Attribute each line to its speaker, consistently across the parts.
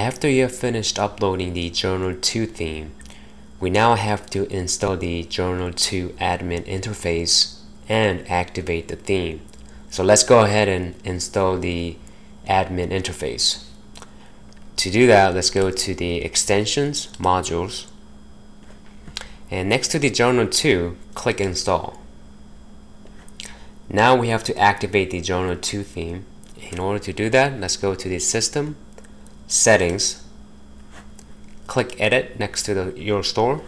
Speaker 1: After you have finished uploading the Journal 2 theme, we now have to install the Journal 2 admin interface and activate the theme. So let's go ahead and install the admin interface. To do that, let's go to the extensions, modules, and next to the Journal 2, click install. Now we have to activate the Journal 2 theme. In order to do that, let's go to the system, settings, click edit next to the, your store,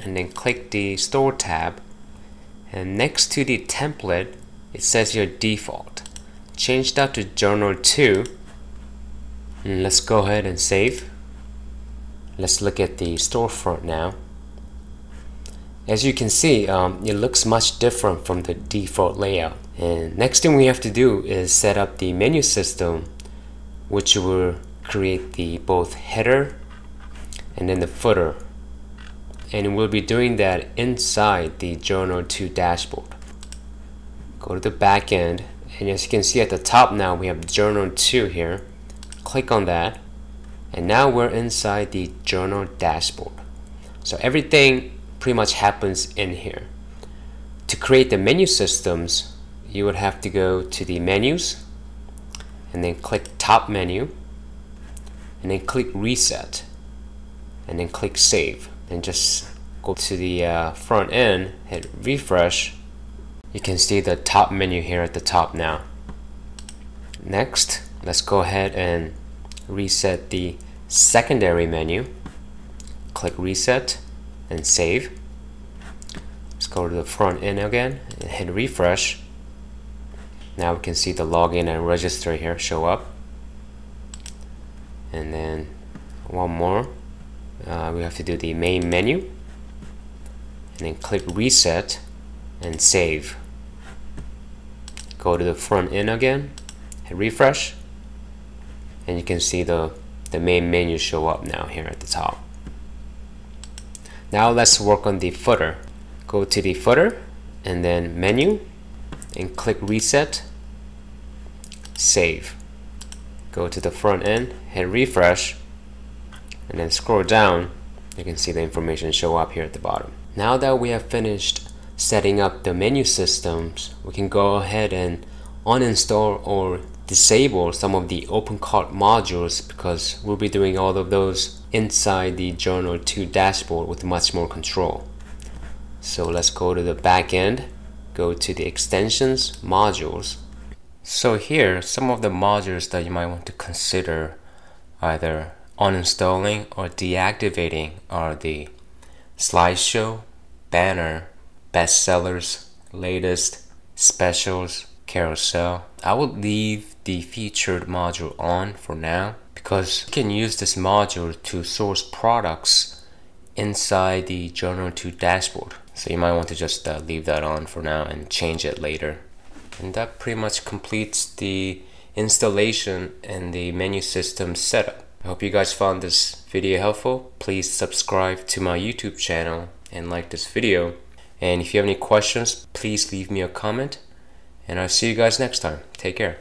Speaker 1: and then click the store tab. And next to the template, it says your default. Change that to Journal 2. And let's go ahead and save. Let's look at the storefront now. As you can see, um, it looks much different from the default layout. And next thing we have to do is set up the menu system, which will create the both header and then the footer. And we'll be doing that inside the Journal 2 dashboard. Go to the back end, and as you can see at the top now, we have Journal 2 here. Click on that, and now we're inside the Journal dashboard. So everything pretty much happens in here. To create the menu systems, you would have to go to the menus and then click top menu and then click reset and then click save and just go to the uh, front end hit refresh you can see the top menu here at the top now next let's go ahead and reset the secondary menu click reset and save. Let's go to the front end again and hit refresh. Now we can see the login and register here show up. And then one more. Uh, we have to do the main menu. And then click reset and save. Go to the front end again, hit refresh. And you can see the, the main menu show up now here at the top. Now let's work on the footer. Go to the footer and then menu and click reset, save. Go to the front end, hit refresh, and then scroll down. You can see the information show up here at the bottom. Now that we have finished setting up the menu systems, we can go ahead and uninstall or disable some of the OpenCart modules because we'll be doing all of those inside the Journal 2 dashboard with much more control. So let's go to the back end, go to the extensions, modules. So here, some of the modules that you might want to consider either uninstalling or deactivating are the slideshow, banner, bestsellers, latest, specials, carousel. I would leave the featured module on for now because you can use this module to source products inside the Journal 2 dashboard. So you might want to just uh, leave that on for now and change it later. And that pretty much completes the installation and the menu system setup. I hope you guys found this video helpful. Please subscribe to my YouTube channel and like this video. And if you have any questions, please leave me a comment. And I'll see you guys next time. Take care.